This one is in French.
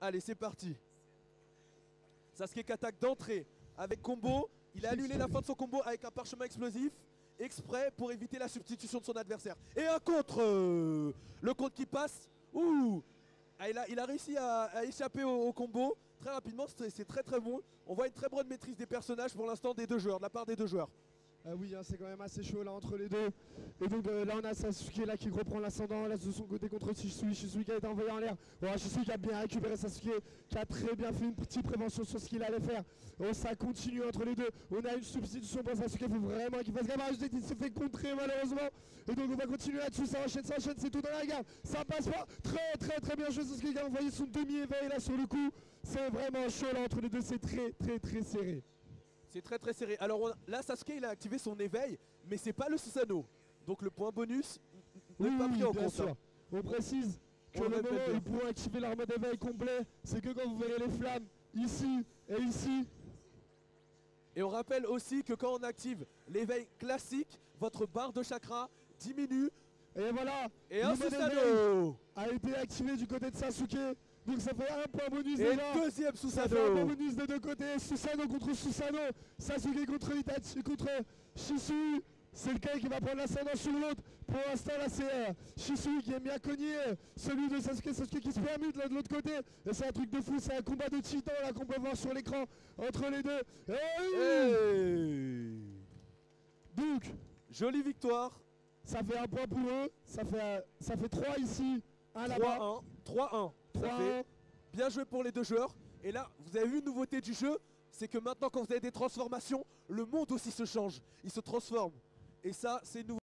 Allez, c'est parti. Sasuke attaque d'entrée avec combo. Il a annulé la fin de son combo avec un parchemin explosif exprès pour éviter la substitution de son adversaire. Et un contre euh, Le contre qui passe. Ouh ah, il, a, réussi à, échapper au, au combo très rapidement. C'est c'est très très bon. On voit une très bonne maîtrise des personnages pour l'instant des deux joueurs, de la part des deux joueurs. Ah oui, hein, c'est quand même assez chaud là entre les deux. Et donc euh, là on a Sasuke là qui reprend l'ascendant là de son côté contre Shisui. Shisui qui a été envoyé en l'air. Bon, Shisui qui a bien récupéré Sasuke, qui a très bien fait une petite prévention sur ce qu'il allait faire. Oh, ça continue entre les deux. On a une substitution pour Sasuke, il faut vraiment qu'il fasse gaffe. Ah, Il se fait contrer malheureusement. Et donc on va continuer là-dessus, ça enchaîne, ça enchaîne, c'est tout dans la garde. Ça passe pas. Très très très bien joué Sasuke qui a envoyé son demi-éveil là sur le coup. C'est vraiment chaud là entre les deux, c'est très très très serré. C'est très très serré. Alors on- là, Sasuke il a activé son éveil, mais c'est pas le Susanoo. Donc le point bonus n'est pas pris en compte. hein. On précise que On le moment où ils pourront activer leur mode éveil complet, c'est que quand vous verrez les flammes ici et ici. Et on rappelle aussi que quand on active l'éveil classique, votre barre de chakra diminue. Et voilà, Et un Susanoo a été activé du côté de Sasuke. Donc ça fait un point bonus Et déjà. deuxième Ça fait un point bonus des deux côtés. Susanoo contre Susanoo. Sasuke contre Itachi, contre Shisui. C'est lequel qui va prendre l'ascendant sur l'autre. Pour l'instant, là, c'est euh, Shisui qui est bien cogné. Celui de Sasuke, Sasuke qui se permute là de l'autre côté. Et c'est un truc de fou. C'est un combat de titans là qu'on peut voir sur l'écran entre les deux. Et oui Hey Donc, Jolie victoire. ça fait un point pour eux. Ça fait, ça fait 3 ici, un là-bas. 3-1. 3-1. Ça 3 fait bien joué pour les deux joueurs. Et là, vous avez vu une nouveauté du jeu, c'est que maintenant quand vous avez des transformations, le monde aussi se change. Il se transforme. Et ça, c'est nouveau.